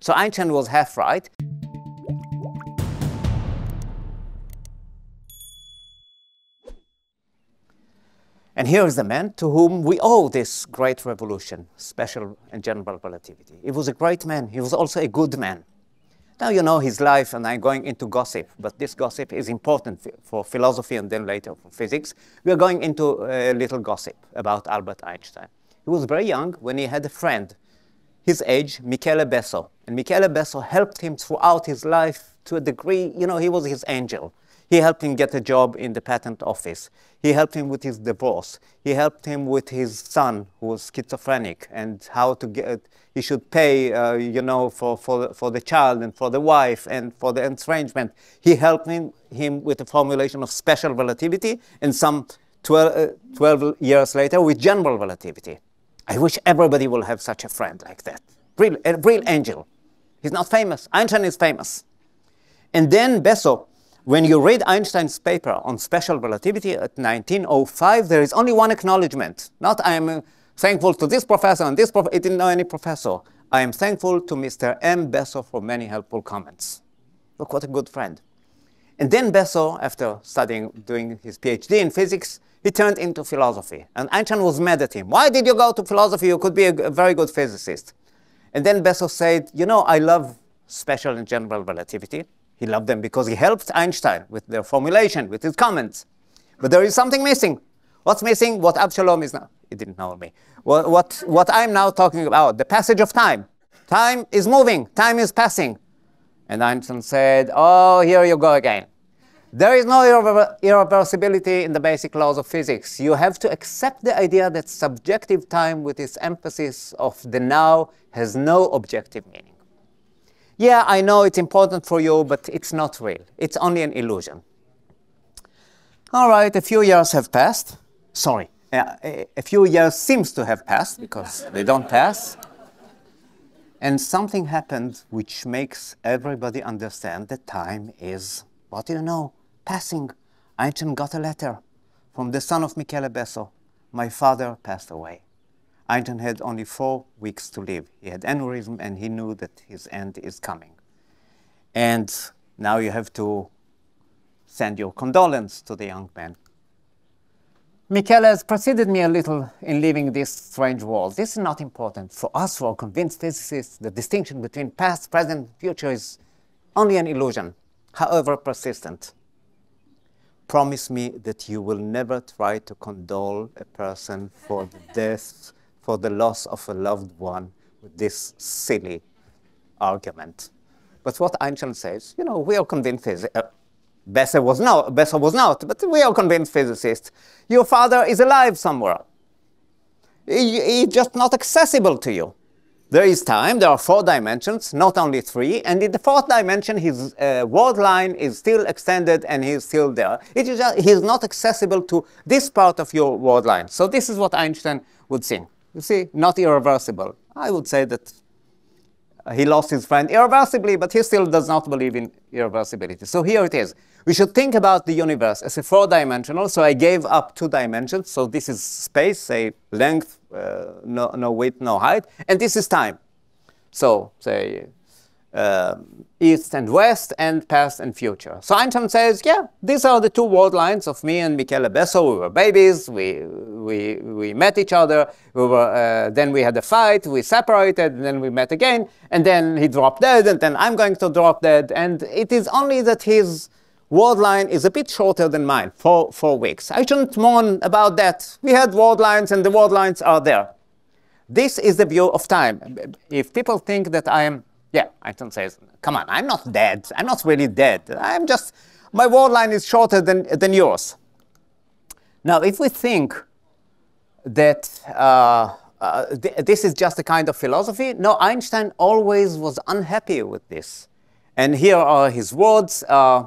So Einstein was half right. And here is the man to whom we owe this great revolution, special and general relativity. He was a great man. He was also a good man. Now you know his life, and I'm going into gossip, but this gossip is important for philosophy and then later for physics. We are going into a little gossip about Albert Einstein. He was very young when he had a friend, his age, Michele Besso. And Michele Besso helped him throughout his life to a degree, you know, he was his angel. He helped him get a job in the patent office. He helped him with his divorce. He helped him with his son, who was schizophrenic, and how to get, he should pay, uh, you know, for, for, for the child and for the wife and for the estrangement. He helped him, him with the formulation of special relativity and some 12, uh, 12 years later with general relativity. I wish everybody will have such a friend like that. Real, a real angel. He's not famous. Einstein is famous. And then Besso, when you read Einstein's paper on special relativity at 1905, there is only one acknowledgement. Not I am uh, thankful to this professor and this professor. It didn't know any professor. I am thankful to Mr. M. Besso for many helpful comments. Look what a good friend. And then Besso, after studying, doing his PhD in physics, he turned into philosophy. And Einstein was mad at him. Why did you go to philosophy? You could be a, a very good physicist. And then Besso said, you know, I love special and general relativity. He loved them because he helped Einstein with their formulation, with his comments. But there is something missing. What's missing? What Avshalom is now. He didn't know me. What, what, what I'm now talking about, the passage of time. Time is moving. Time is passing. And Einstein said, oh, here you go again. There is no irreversibility in the basic laws of physics. You have to accept the idea that subjective time with its emphasis of the now has no objective meaning. Yeah, I know it's important for you, but it's not real. It's only an illusion. All right, a few years have passed. Sorry, a, a few years seems to have passed because they don't pass. And something happened which makes everybody understand that time is, what do you know, passing. Einstein got a letter from the son of Michele Besso. My father passed away. Einstein had only four weeks to live. He had aneurysm and he knew that his end is coming. And now you have to send your condolence to the young man. Michele has preceded me a little in leaving this strange world. This is not important. For us, who are convinced physicists, the distinction between past, present, future is only an illusion, however persistent. Promise me that you will never try to condole a person for the death for the loss of a loved one with this silly argument. But what Einstein says, you know, we are convinced Besso was not, Besso was not, but we are convinced physicists. Your father is alive somewhere. He, he's just not accessible to you. There is time, there are four dimensions, not only three, and in the fourth dimension, his uh, world line is still extended and he's still there. It is just, he's not accessible to this part of your world line. So this is what Einstein would think. You see, not irreversible. I would say that he lost his friend irreversibly, but he still does not believe in irreversibility. So here it is. We should think about the universe as a four-dimensional. So I gave up two dimensions. So this is space, say length, uh, no, no width, no height. And this is time. So say uh, east and west, and past and future. So Einstein says, yeah, these are the two world lines of me and Michele Besso. We were babies, we, we, we met each other, we were, uh, then we had a fight, we separated, and then we met again, and then he dropped dead, and then I'm going to drop dead, and it is only that his world line is a bit shorter than mine, four, four weeks. I shouldn't mourn about that. We had world lines, and the world lines are there. This is the view of time. If people think that I am yeah, Einstein says, come on, I'm not dead. I'm not really dead. I'm just, my world line is shorter than, than yours. Now, if we think that uh, uh, th this is just a kind of philosophy, no, Einstein always was unhappy with this. And here are his words. Uh,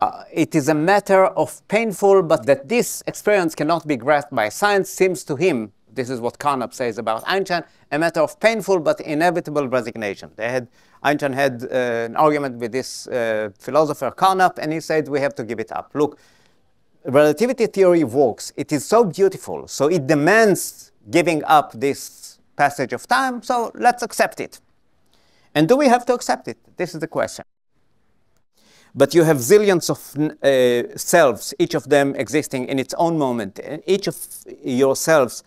uh it is a matter of painful, but that this experience cannot be grasped by science seems to him this is what Carnap says about Einstein, a matter of painful but inevitable resignation. They had, Einstein had uh, an argument with this uh, philosopher Carnap, and he said, we have to give it up. Look, relativity theory works. It is so beautiful, so it demands giving up this passage of time, so let's accept it. And do we have to accept it? This is the question. But you have zillions of uh, selves, each of them existing in its own moment. Each of your selves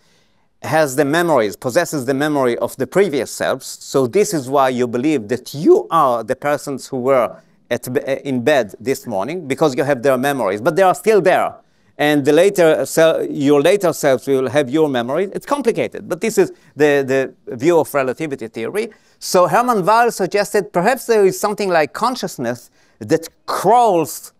has the memories, possesses the memory of the previous selves. So this is why you believe that you are the persons who were at, in bed this morning because you have their memories, but they are still there. And the later, your later selves will have your memories. It's complicated, but this is the, the view of relativity theory. So Hermann Weyl suggested perhaps there is something like consciousness that crawls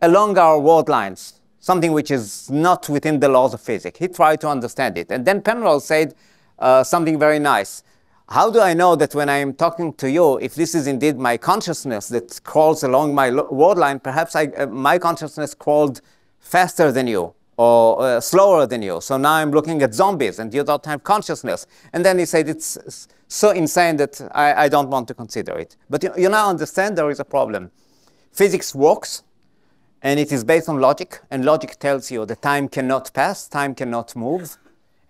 along our world lines something which is not within the laws of physics. He tried to understand it. And then Penrose said uh, something very nice. How do I know that when I am talking to you, if this is indeed my consciousness that crawls along my world line, perhaps I, uh, my consciousness crawled faster than you or uh, slower than you. So now I'm looking at zombies and you don't have consciousness. And then he said it's so insane that I, I don't want to consider it. But you, you now understand there is a problem. Physics works, and it is based on logic, and logic tells you that time cannot pass, time cannot move.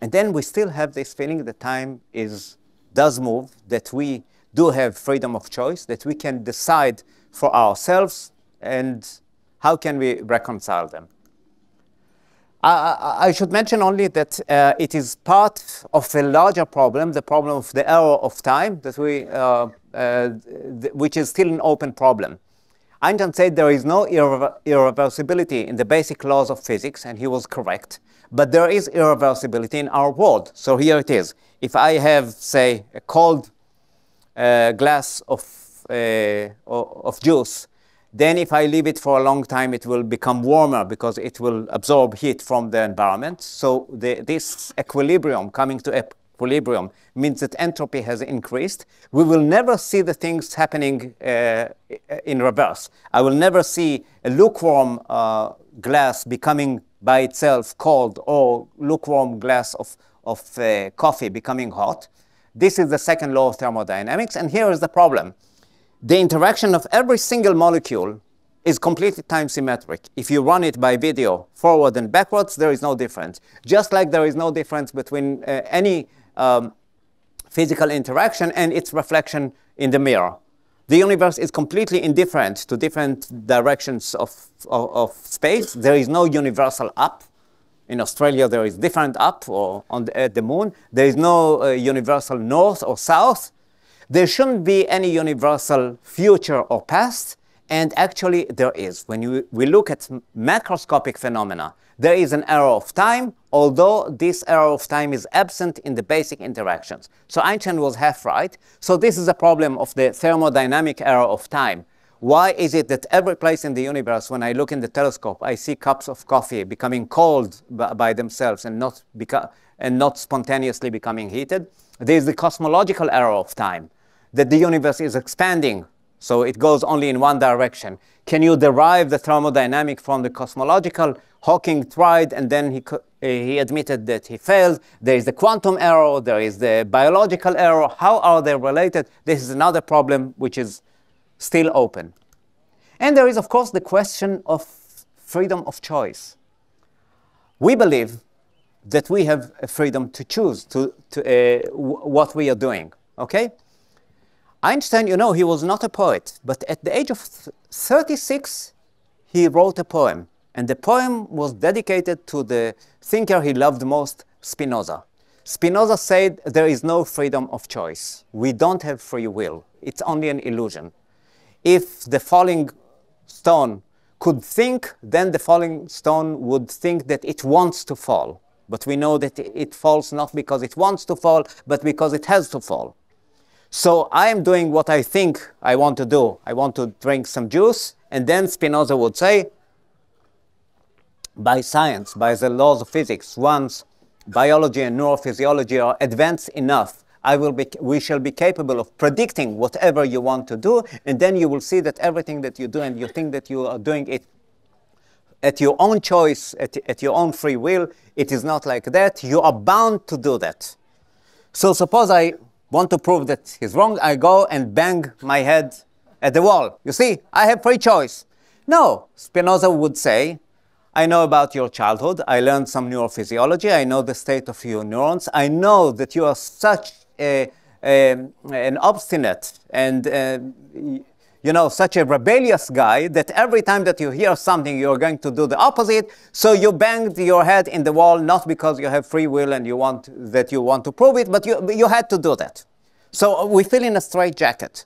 And then we still have this feeling that time is, does move, that we do have freedom of choice, that we can decide for ourselves, and how can we reconcile them? I, I should mention only that uh, it is part of a larger problem, the problem of the arrow of time, that we, uh, uh, which is still an open problem. Einstein said there is no irre irreversibility in the basic laws of physics, and he was correct. But there is irreversibility in our world. So here it is. If I have, say, a cold uh, glass of, uh, of juice, then if I leave it for a long time, it will become warmer because it will absorb heat from the environment. So the, this equilibrium coming to equilibrium means that entropy has increased. We will never see the things happening uh, in reverse. I will never see a lukewarm uh, glass becoming by itself cold or lukewarm glass of, of uh, coffee becoming hot. This is the second law of thermodynamics, and here is the problem. The interaction of every single molecule is completely time symmetric. If you run it by video, forward and backwards, there is no difference. Just like there is no difference between uh, any um, physical interaction and its reflection in the mirror. The universe is completely indifferent to different directions of, of, of space. There is no universal up. In Australia, there is different up or on the, at the moon. There is no uh, universal north or south. There shouldn't be any universal future or past. And actually, there is. When you, we look at macroscopic phenomena, there is an arrow of time, although this arrow of time is absent in the basic interactions. So Einstein was half right. So this is a problem of the thermodynamic arrow of time. Why is it that every place in the universe, when I look in the telescope, I see cups of coffee becoming cold by themselves and not, and not spontaneously becoming heated? There is the cosmological arrow of time, that the universe is expanding so it goes only in one direction. Can you derive the thermodynamic from the cosmological? Hawking tried, and then he, he admitted that he failed. There is the quantum arrow, there is the biological arrow. How are they related? This is another problem which is still open. And there is, of course, the question of freedom of choice. We believe that we have a freedom to choose to, to uh, what we are doing. Okay? Einstein, you know, he was not a poet, but at the age of 36, he wrote a poem. And the poem was dedicated to the thinker he loved most, Spinoza. Spinoza said there is no freedom of choice. We don't have free will. It's only an illusion. If the falling stone could think, then the falling stone would think that it wants to fall. But we know that it falls not because it wants to fall, but because it has to fall. So I am doing what I think I want to do. I want to drink some juice, and then Spinoza would say, by science, by the laws of physics, once biology and neurophysiology are advanced enough, I will be, we shall be capable of predicting whatever you want to do, and then you will see that everything that you do and you think that you are doing it at your own choice, at, at your own free will, it is not like that. You are bound to do that. So suppose I want to prove that he's wrong, I go and bang my head at the wall. You see, I have free choice. No, Spinoza would say, I know about your childhood. I learned some neurophysiology. I know the state of your neurons. I know that you are such a, um, an obstinate and uh, you know, such a rebellious guy that every time that you hear something, you're going to do the opposite. So you banged your head in the wall, not because you have free will and you want that you want to prove it, but you, you had to do that. So we feel in a straitjacket.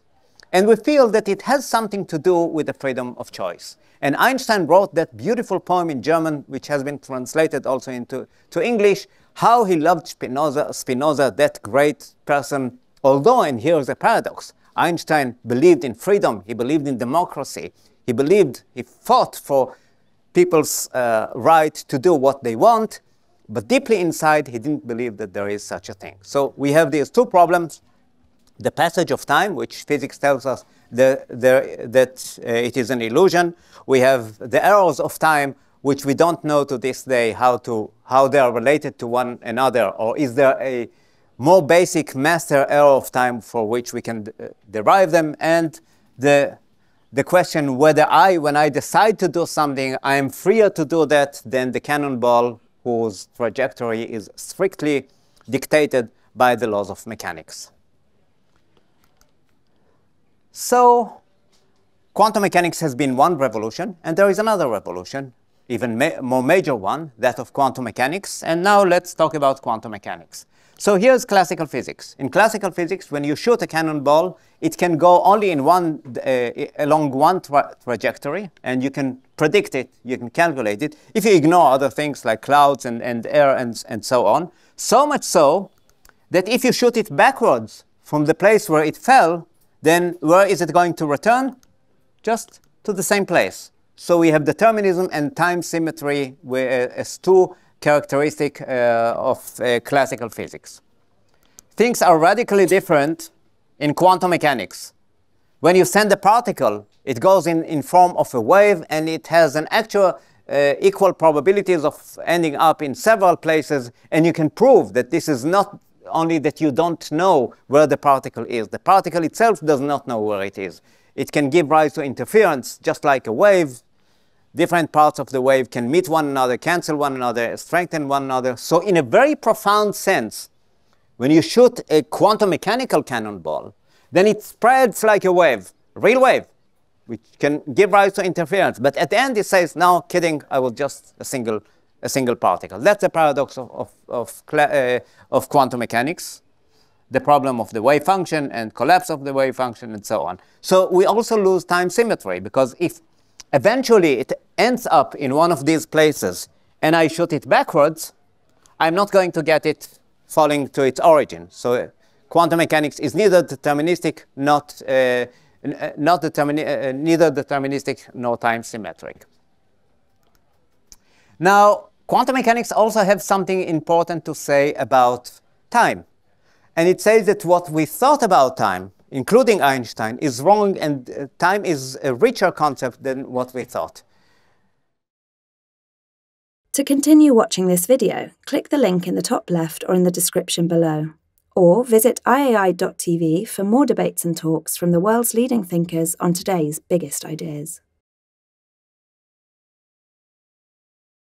And we feel that it has something to do with the freedom of choice. And Einstein wrote that beautiful poem in German, which has been translated also into to English, how he loved Spinoza, Spinoza, that great person. Although, and here's a paradox, Einstein believed in freedom, he believed in democracy, he believed, he fought for people's uh, right to do what they want, but deeply inside, he didn't believe that there is such a thing. So we have these two problems the passage of time, which physics tells us the, the, that uh, it is an illusion. We have the arrows of time, which we don't know to this day how, to, how they are related to one another, or is there a more basic master arrow of time for which we can uh, derive them, and the, the question whether I, when I decide to do something, I am freer to do that than the cannonball whose trajectory is strictly dictated by the laws of mechanics. So quantum mechanics has been one revolution, and there is another revolution, even ma more major one, that of quantum mechanics. And now let's talk about quantum mechanics. So here's classical physics. In classical physics, when you shoot a cannonball, it can go only in one, uh, along one tra trajectory, and you can predict it, you can calculate it, if you ignore other things like clouds and, and air and, and so on. So much so that if you shoot it backwards from the place where it fell, then where is it going to return? Just to the same place. So we have determinism and time symmetry as two characteristic uh, of uh, classical physics. Things are radically different in quantum mechanics. When you send a particle, it goes in, in form of a wave and it has an actual uh, equal probabilities of ending up in several places and you can prove that this is not only that you don't know where the particle is. The particle itself does not know where it is. It can give rise to interference, just like a wave. Different parts of the wave can meet one another, cancel one another, strengthen one another. So in a very profound sense, when you shoot a quantum mechanical cannonball, then it spreads like a wave, real wave, which can give rise to interference. But at the end, it says, no, kidding, I will just a single a single particle. That's the paradox of, of, of, uh, of quantum mechanics, the problem of the wave function and collapse of the wave function and so on. So we also lose time symmetry because if eventually it ends up in one of these places and I shoot it backwards, I'm not going to get it falling to its origin. So uh, quantum mechanics is neither deterministic, not, uh, uh not determini uh, neither deterministic nor time symmetric. Now, Quantum mechanics also have something important to say about time. And it says that what we thought about time, including Einstein, is wrong and uh, time is a richer concept than what we thought. To continue watching this video, click the link in the top left or in the description below. Or visit iai.tv for more debates and talks from the world's leading thinkers on today's biggest ideas.